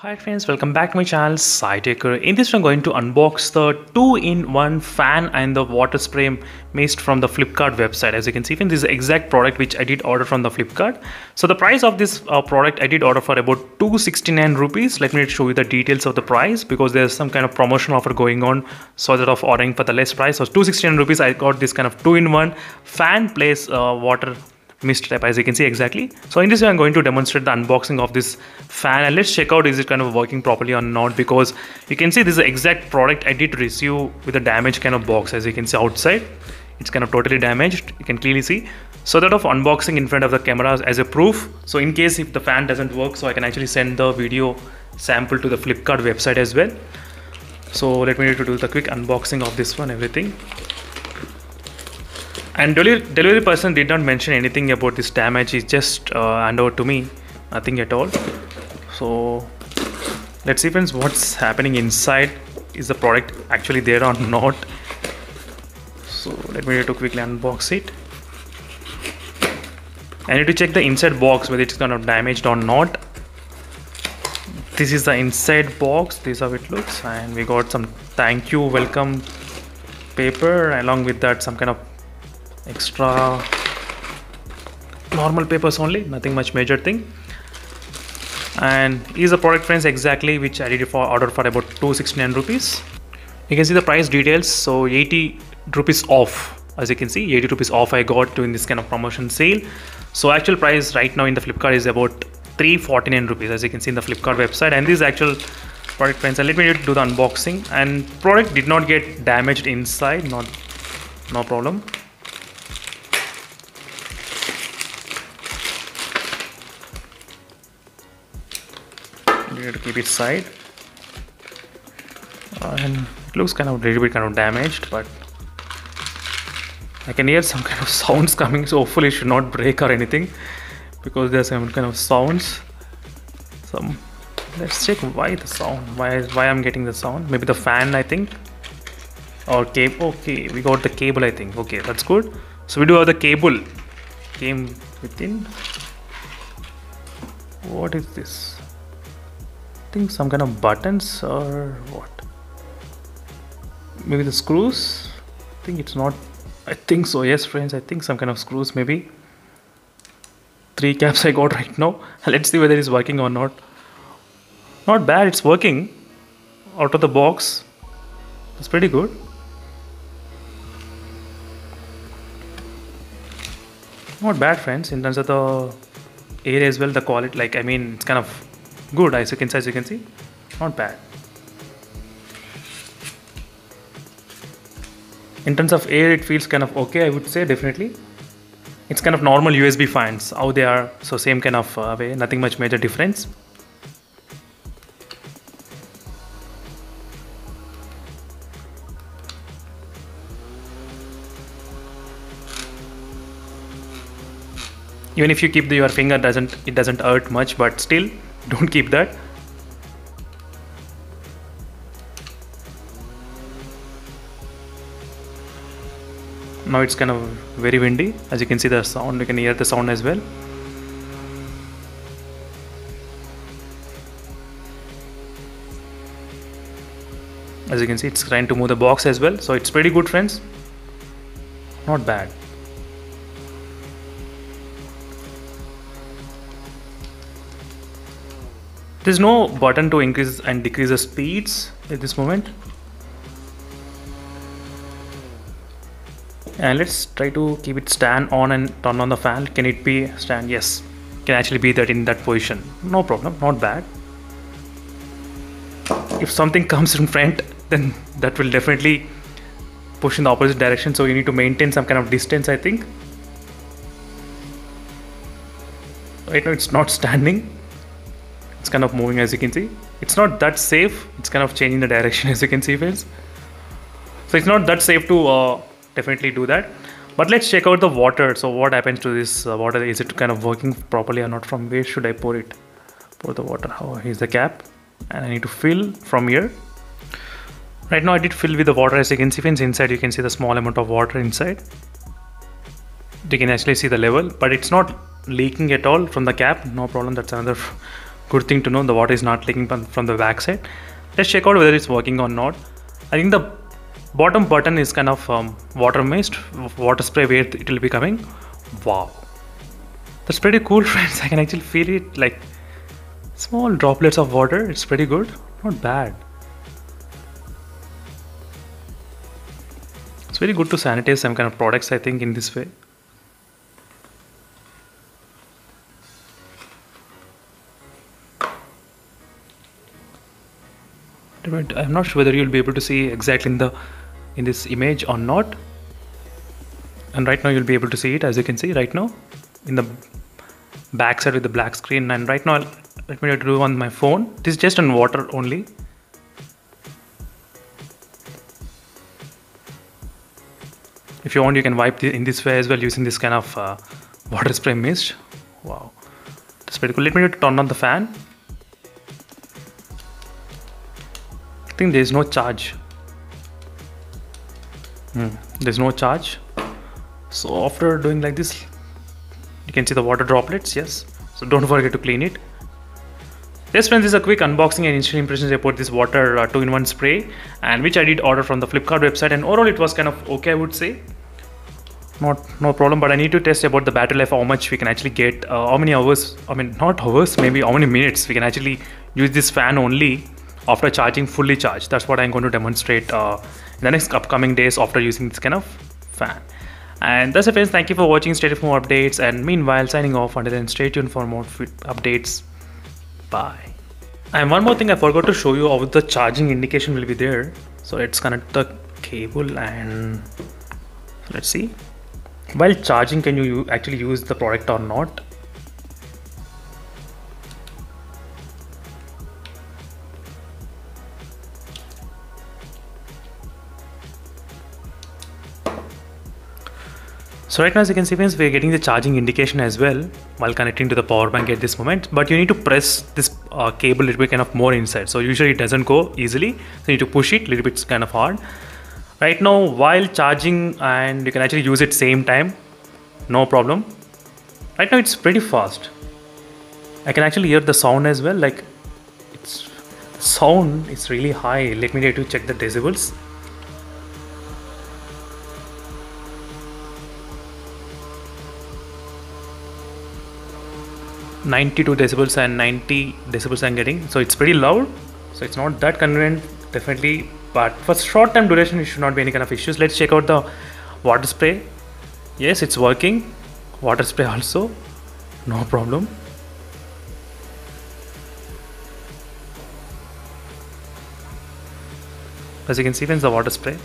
Hi friends, welcome back to my channel Sai Tech Guru. In this I'm going to unbox the 2-in-1 fan and the water spray mist from the Flipkart website. As you can see, this is the exact product which I did order from the Flipkart. So the price of this uh, product I did order for about 269 rupees. Let me show you the details of the price because there's some kind of promotion offer going on so that of ordering for the less price. So 269 rupees I got this kind of 2-in-1 fan plus uh, water mist type as you can see exactly. So in this way i'm going to demonstrate the unboxing of this fan and let's check out is it kind of working properly or not because you can see this is the exact product i did receive with a damaged kind of box as you can see outside. It's kind of totally damaged you can clearly see. So that of unboxing in front of the camera as a proof. So in case if the fan doesn't work so i can actually send the video sample to the flipkart website as well. So let me to do the quick unboxing of this one everything and delivery, delivery person did not mention anything about this damage. He just uh, handed over to me. Nothing at all. So let's see friends what's happening inside. Is the product actually there or not? So let me to quickly unbox it. I need to check the inside box whether it's kind of damaged or not. This is the inside box. This is how it looks. And we got some thank you welcome paper along with that some kind of extra normal papers only nothing much major thing. And is the product friends exactly which I did for order for about 269 rupees. You can see the price details so 80 rupees off. As you can see 80 rupees off I got during this kind of promotion sale. So actual price right now in the Flipkart is about 349 rupees as you can see in the Flipkart website. And this actual product friends let me do the unboxing. And product did not get damaged inside not no problem need to keep it side. And it looks kind of a little bit kind of damaged but I can hear some kind of sounds coming so hopefully it should not break or anything because there's some kind of sounds. Some let's check why the sound why why I'm getting the sound. Maybe the fan I think. Or cable okay we got the cable I think. Okay that's good. So we do have the cable. Came within. What is this think some kind of buttons or what? Maybe the screws? I think it's not I think so yes friends I think some kind of screws maybe. Three caps I got right now. Let's see whether it's working or not. Not bad it's working. Out of the box. It's pretty good. Not bad friends in terms of the air as well the quality like I mean it's kind of good as you can as you can see. Not bad. In terms of air it feels kind of okay i would say definitely. It's kind of normal usb fans. How they are so same kind of uh, way. Nothing much major difference. Even if you keep the, your finger doesn't it doesn't hurt much but still don't keep that. Now it's kind of very windy. As you can see the sound you can hear the sound as well. As you can see it's trying to move the box as well. So it's pretty good friends. Not bad There's no button to increase and decrease the speeds at this moment. And let's try to keep it stand on and turn on the fan. Can it be stand? Yes, can actually be that in that position. No problem, not bad. If something comes in front, then that will definitely push in the opposite direction. So you need to maintain some kind of distance, I think. Right now it's not standing it's kind of moving as you can see. It's not that safe. It's kind of changing the direction as you can see friends. So it's not that safe to uh, definitely do that. But let's check out the water. So what happens to this uh, water? Is it kind of working properly or not? From where should I pour it? Pour the water. How here's the cap. And I need to fill from here. Right now I did fill with the water as you can see friends. Inside you can see the small amount of water inside. You can actually see the level but it's not leaking at all from the cap. No problem. That's another good thing to know the water is not leaking from, the back side let's check out whether it's working or not. I think the bottom button is kind of um, water mist water spray where it will be coming. Wow. That's pretty cool friends. I can actually feel it like small droplets of water. It's pretty good. Not bad. It's very good to sanitize some kind of products i think in this way I'm not sure whether you'll be able to see exactly in the in this image or not. And right now you'll be able to see it as you can see right now in the back side with the black screen. And right now let me do on my phone. This is just on water only. If you want you can wipe in this way as well using this kind of uh, water spray mist. Wow. That's pretty cool. Let me turn on the fan think there is no charge. Hmm. there's no charge. So after doing like this you can see the water droplets yes. So don't forget to clean it. Yes friends, this is a quick unboxing and initial impressions about this water uh, 2-in-1 spray and which I did order from the Flipkart website and overall it was kind of okay I would say. Not no problem but I need to test about the battery life how much we can actually get, uh, how many hours, I mean not hours, maybe how many minutes we can actually use this fan only after charging fully charged. That's what I'm going to demonstrate uh, in the next upcoming days after using this kind of fan. And that's it friends, thank you for watching, stay tuned for more updates and meanwhile signing off until then stay tuned for more updates. Bye. And one more thing I forgot to show you how the charging indication will be there. So let's connect the cable and let's see. While charging can you actually use the product or not? So right now as you can see friends, we're getting the charging indication as well while connecting to the power bank at this moment. But you need to press this uh, cable a little bit kind of more inside. So usually it doesn't go easily. So you need to push it a little bit kind of hard. Right now while charging and you can actually use it same time, no problem. Right now it's pretty fast. I can actually hear the sound as well. Like it's sound is really high. Let me try to check the decibels. 92 decibels and 90 decibels I'm getting. So it's pretty loud. So it's not that convenient definitely. But for short time duration it should not be any kind of issues. Let's check out the water spray. Yes it's working. Water spray also. No problem. As you can see it's the water spray